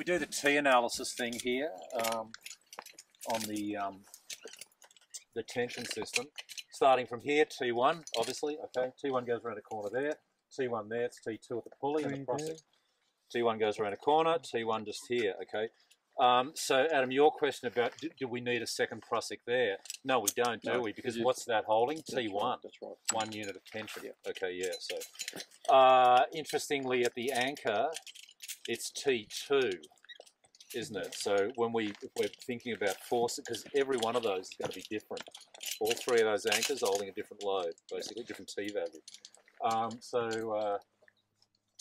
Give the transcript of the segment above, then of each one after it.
we do the T analysis thing here um, on the um, the tension system, starting from here, T1, obviously, okay, T1 goes around a corner there, T1 there, it's T2 at the pulley and the crossing. T1 goes around a corner, T1 just here, okay. Um, so, Adam, your question about do, do, we need a second Prusik there? No, we don't, do No, we? Because what's that holding? That's T1 right, That's right. one unit of tension. Okay, yeah. So, uh, interestingly, at the anchor, it's T2, isn't it? So when we if we're thinking about force, because every one of those is going to be different. All three of those anchors are holding a different load, basically different T value. Um, so uh,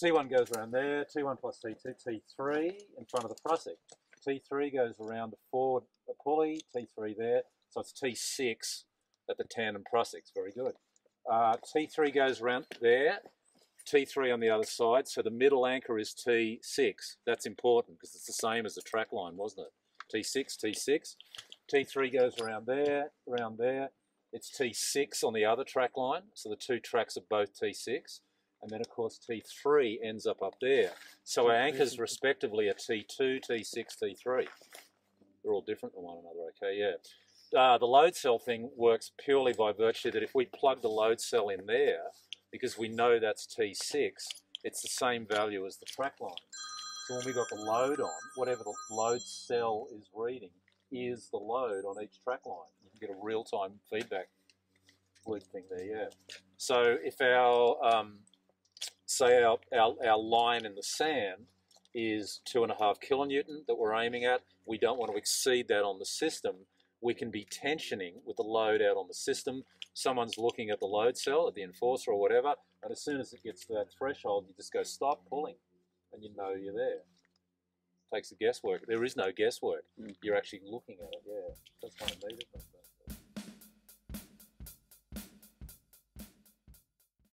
T1 goes around there. T1 plus T2, T3 in front of the Prusik. T3 goes around the forward pulley. T3 there. So it's T6 at the tandem Prusiks. Very good. Uh, T3 goes around there, T3 on the other side, so the middle anchor is T6. That's important because it's the same as the track line, wasn't it? T6, T6. T3 goes around there, around there. It's T6 on the other track line, so the two tracks are both T6. And then, of course, T3 ends up up there. So our anchors respectively are T2, T6, T3. They're all different than one another, okay, yeah uh, the load cell thing works purely by virtue that if we plug the load cell in there, because we know that's T6, it's the same value as the track line. So when we got the load on, whatever the load cell is reading is the load on each track line. You can get a real-time feedback loop thing there, yeah. So if our, um, say our, our, our line in the sand is two and a half kilonewton that we're aiming at, we don't want to exceed that on the system, we can be tensioning with the load out on the system. Someone's looking at the load cell, at the enforcer or whatever, and as soon as it gets to that threshold, you just go stop pulling, and you know you're there. Takes the guesswork. There is no guesswork. Mm. You're actually looking at it. Yeah, that's kind of neat. isn't it?